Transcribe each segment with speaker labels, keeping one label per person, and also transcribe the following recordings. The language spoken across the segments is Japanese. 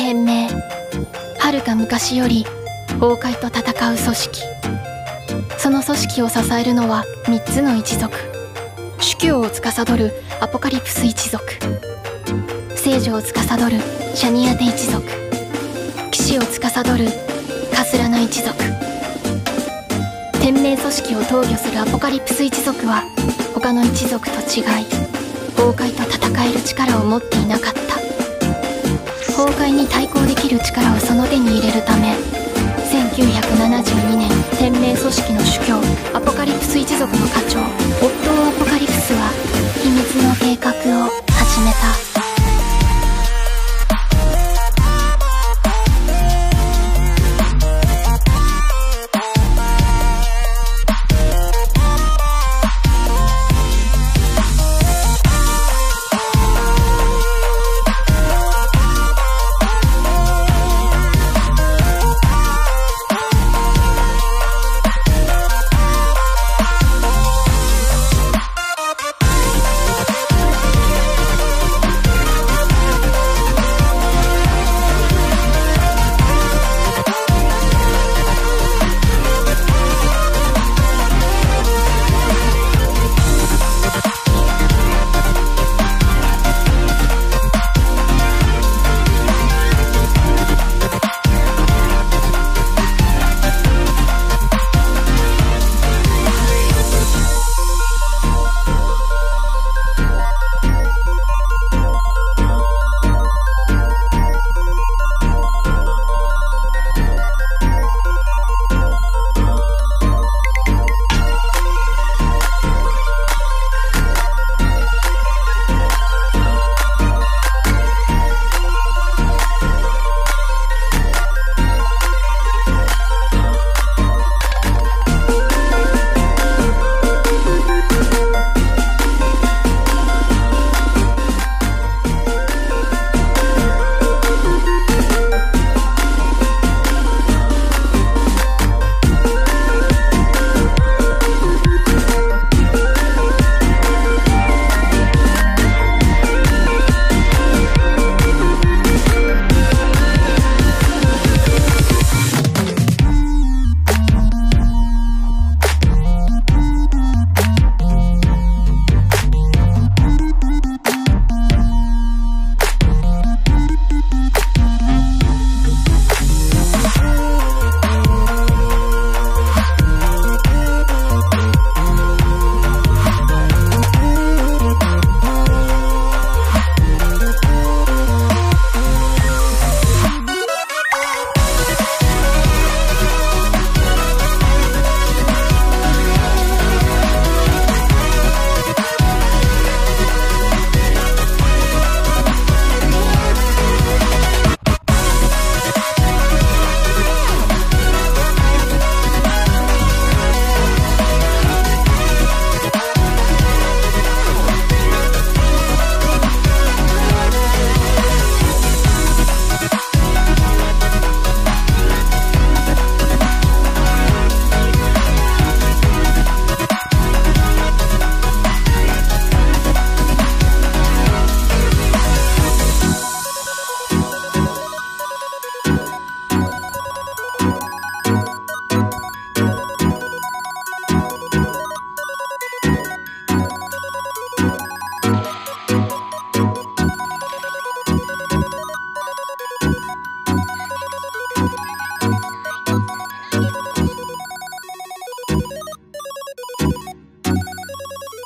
Speaker 1: 天命。遥か昔より崩壊と戦う組織。その組織を支えるのは3つの一族。主教を司るアポカリプス一族。聖女を司るシャニアテ一族。騎士を司るカスラナ一族。天命組織を統御するアポカリプス一族は他の一族と違い崩壊と戦える力を持っていなかった。崩壊に対抗できる力をその手に入れるため1972年天命組織の主教アポカリプス一族の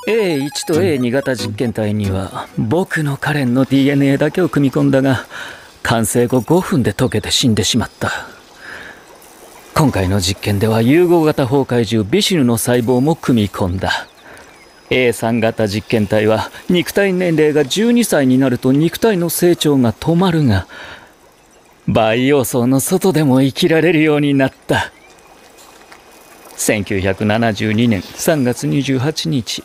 Speaker 1: A1
Speaker 2: と A2 型実験体には僕のカレンの DNA だけを組み込んだが完成後5分で溶けて死んでしまった。今回の実験では融合型崩壊獣ビシュヌの細胞も組み込んだ。A3 型実験体は肉体年齢が12歳になると肉体の成長が止まるが培養層の外でも生きられるようになった。1972年3月28日。